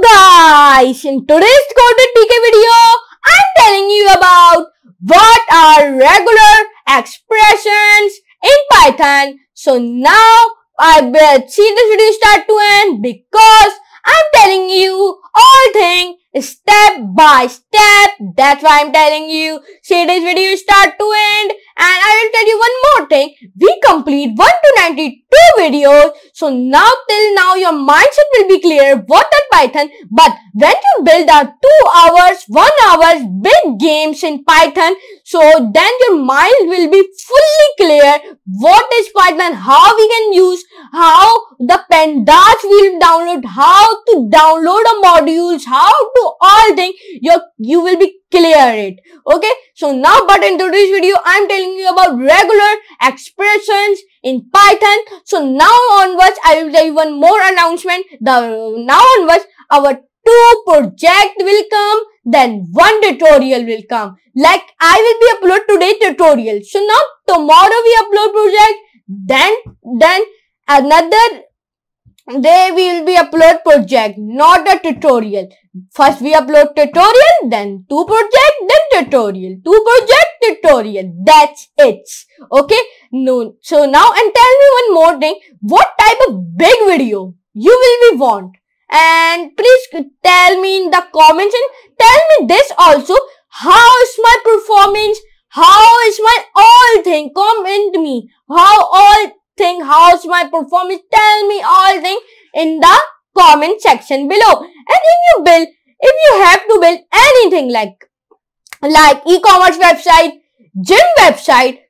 guys, in today's code with PK video, I'm telling you about what are regular expressions in Python. So now I will see this video start to end because I'm telling you all things step by step. That's why I'm telling you see this video start to end and I will tell you one more thing. We complete 1 to 92 videos. So now till now your mindset will be clear what are Python. But when you build a 2 hours, 1 hours big games in Python, so then your mind will be fully clear what is Python, how we can use, how the pandas will download, how to download a modules, how to all things, you you will be clear it. Okay. So now but in today's video, I'm telling you about regular expressions in Python. So now onwards, I will tell you one more announcement. The now onwards, our two project will come, then one tutorial will come. Like I will be upload today tutorial. So now tomorrow we upload project, then then another they will be upload project, not a tutorial. First we upload tutorial, then two project, then tutorial. Two project, tutorial. That's it. Okay? No. So now and tell me one more thing. What type of big video you will be want? And please tell me in the comments and tell me this also. How is my performance? How is my all thing? Comment me. How all thing, how's my performance, tell me all thing in the comment section below. And if you build, if you have to build anything like, like e-commerce website, gym website,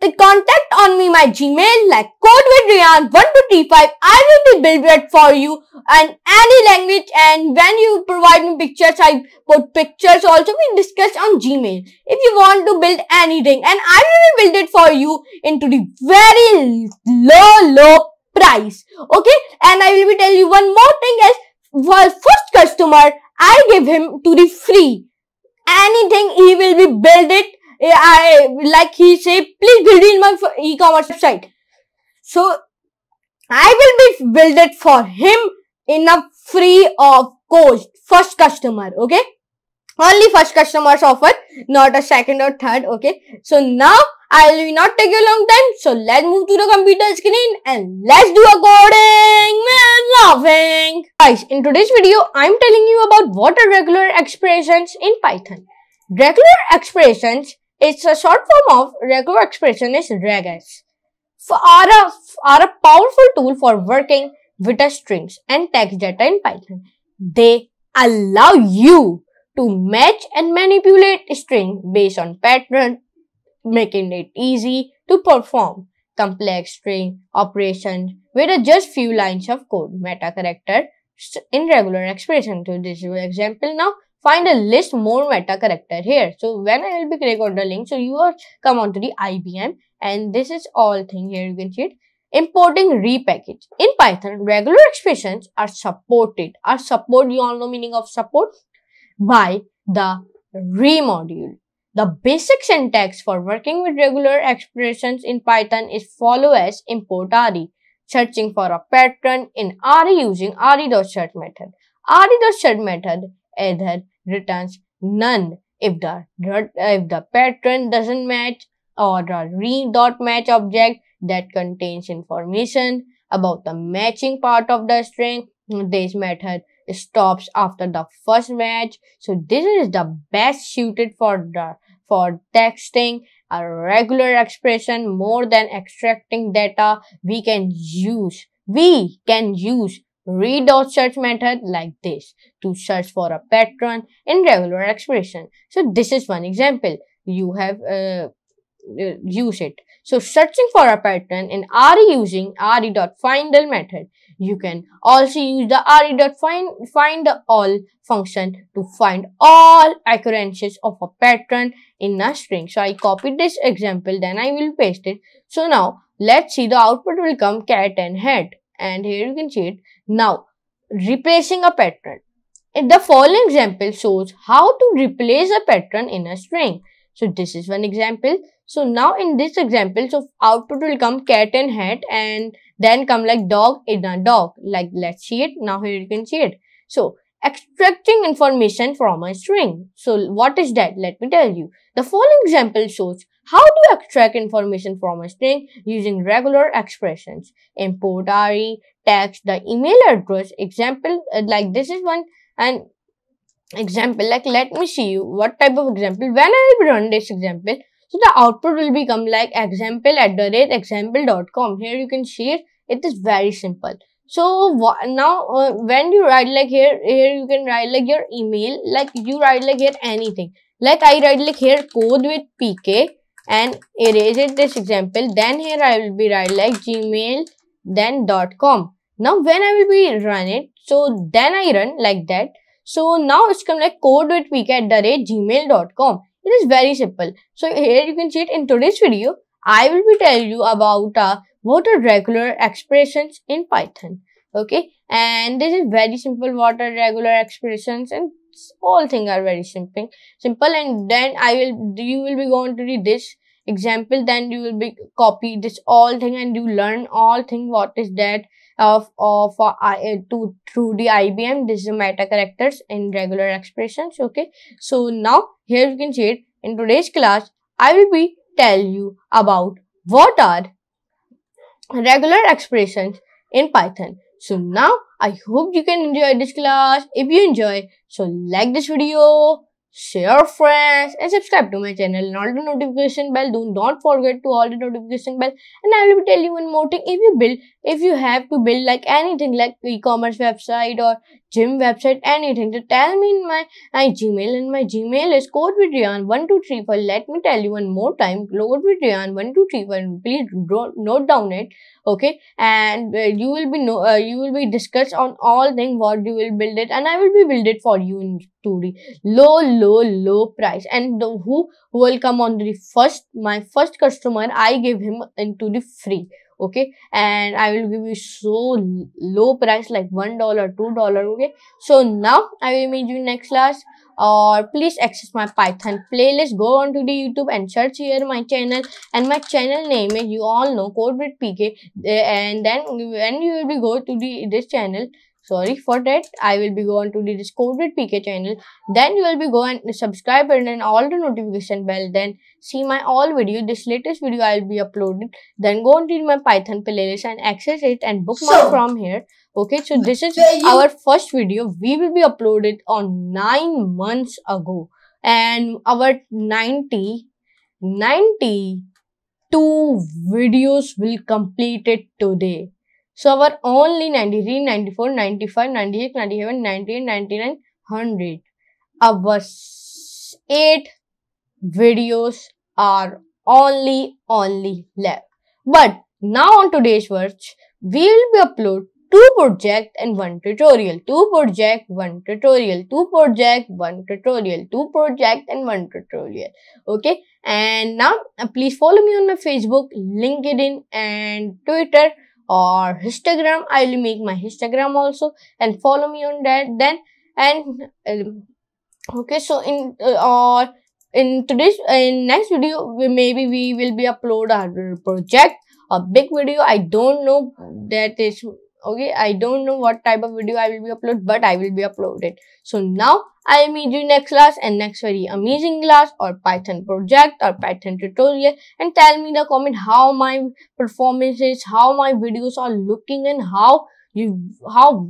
the contact on me my Gmail like code with Ryan 1235. I will be build it for you and any language and when you provide me pictures, I put pictures also we discuss on Gmail. If you want to build anything and I will build it for you into the very low, low price. Okay. And I will be tell you one more thing is for first customer, I give him to the free. Anything he will be build it. I like he say, please build in my e-commerce website. So I will be build it for him in a free of cost. First customer. Okay. Only first customers offer, not a second or third. Okay. So now I will not take a long time. So let's move to the computer screen and let's do a coding with laughing. Guys, in today's video, I'm telling you about what are regular expressions in Python. Regular expressions is a short form of regular expression is regex. Are a, are a powerful tool for working with the strings and text data in Python. They allow you to match and manipulate string based on pattern making it easy to perform complex string operations with just few lines of code. Meta character in regular expression. So this is example now. Find a list more meta character here. So when I will be click on the link, so you are come on to the IBM and this is all thing here you can see it. Importing repackage. In Python, regular expressions are supported. Are support, you all know meaning of support? By the re module. The basic syntax for working with regular expressions in Python is follow as import re, searching for a pattern in re using re.search method. re.search method either returns none if the if the pattern doesn't match or the re.match object that contains information about the matching part of the string. This method stops after the first match. So this is the best suited for the for texting a regular expression more than extracting data we can use we can use re.search method like this to search for a pattern in regular expression so this is one example you have uh, uh, use it. So searching for a pattern in re using re.findAll method. You can also use the re.find find the all function to find all occurrences of a pattern in a string. So I copied this example, then I will paste it. So now let's see the output will come cat and hat. And here you can see it. Now replacing a pattern. The following example shows how to replace a pattern in a string. So this is one example. So now in this example, so output will come cat and hat and then come like dog in a dog. Like let's see it. Now here you can see it. So extracting information from a string. So what is that? Let me tell you. The following example shows how to extract information from a string using regular expressions. Import re, text, the email address, example, uh, like this is one and example, like let me see you what type of example. When I will run this example, so the output will become like example at the rate example.com. Here you can see it. It is very simple. So now uh, when you write like here, here you can write like your email, like you write like here anything. Like I write like here code with pk and erase it this example. Then here I will be write like gmail then dot com. Now when I will be run it, so then I run like that. So now it's come like code with pk at the rate gmail.com. It is very simple. So here you can see it in today's video. I will be telling you about uh, what are regular expressions in Python. Okay. And this is very simple what are regular expressions and all things are very simple. Simple and then I will, you will be going to read this example then you will be copy this all thing and you learn all thing what is that of of uh, to through the IBM this is meta characters in regular expressions okay? So now here you can see it. In today's class I will be tell you about what are regular expressions in Python. So now I hope you can enjoy this class. If you enjoy so like this video share friends and subscribe to my channel. And all the notification bell. Do not forget to all the notification bell. And i will tell you one more thing. If you build if you have to build like anything like e-commerce website or gym website anything. To tell me in my, my gmail and my gmail is code with Ryan 1234 let me tell you one more time code with Ryan 1234 please note down it okay? And uh, you will be no uh, you will be discuss on all thing what you will build it and i will be build it for you in 2d low low low price. And the, who will come on the first my first customer i give him into the free okay? And i will give you so low price like one dollar two dollar okay? So now i will meet you next class. Or please access my python playlist. Go on to the youtube and search here my channel. And my channel name is you all know code with pk eh, and then when you will be go to the this channel sorry for that i will be going to the discord with pk channel then you will be go and subscribe and then all the notification bell then see my all video this latest video i will be uploaded then go into my python playlist and access it and bookmark so, from here Okay, so this is our first video. We will be uploaded on 9 months ago. And our 90, 92 videos will complete it today. So our only 93, 94, 95, 98, 97, 98, 99, 100. Our 8 videos are only, only left. But now on today's words, we will be upload two project and one tutorial, two project, one tutorial, two project, one tutorial, two project and one tutorial. Okay. And now uh, please follow me on my Facebook, LinkedIn and Twitter or Instagram. I will make my Instagram also and follow me on that then. And um, okay. So in uh, or in today's in next video, we, maybe we will be upload our project a big video. I don't know that is okay i don't know what type of video i will be upload but i will be uploaded. So now i'll meet you next class and next very amazing class or python project or python tutorial and tell me in the comment how my performance is how my videos are looking and how you how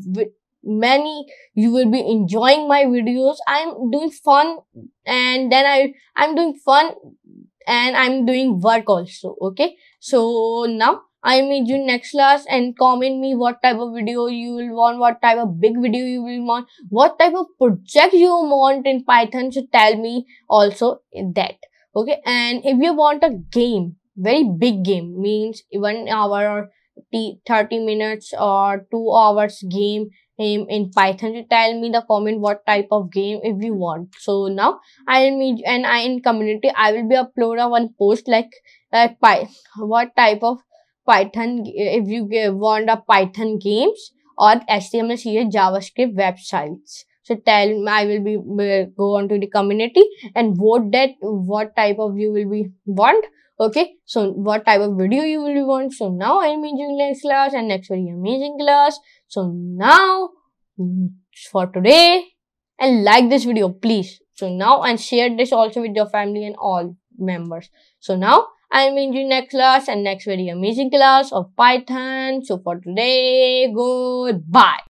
many you will be enjoying my videos. I'm doing fun and then i i'm doing fun and i'm doing work also okay? So now I meet you next class and comment me what type of video you will want, what type of big video you will want, what type of project you want in Python. So tell me also that. Okay. And if you want a game, very big game means one hour or 30 minutes or two hours game in, in Python to tell me the comment what type of game if you want. So now I'll meet and I in community I will be upload a one post like uh, Py what type of Python, if you want a Python games or HTML, CSS, JavaScript websites. So tell me, I will be go on to the community and vote that what type of you will be want. Okay, so what type of video you will be want. So now I'm in next class and next very amazing class. So now for today and like this video please. So now and share this also with your family and all members. So now I in the next class and next very amazing class of Python. So for today, goodbye.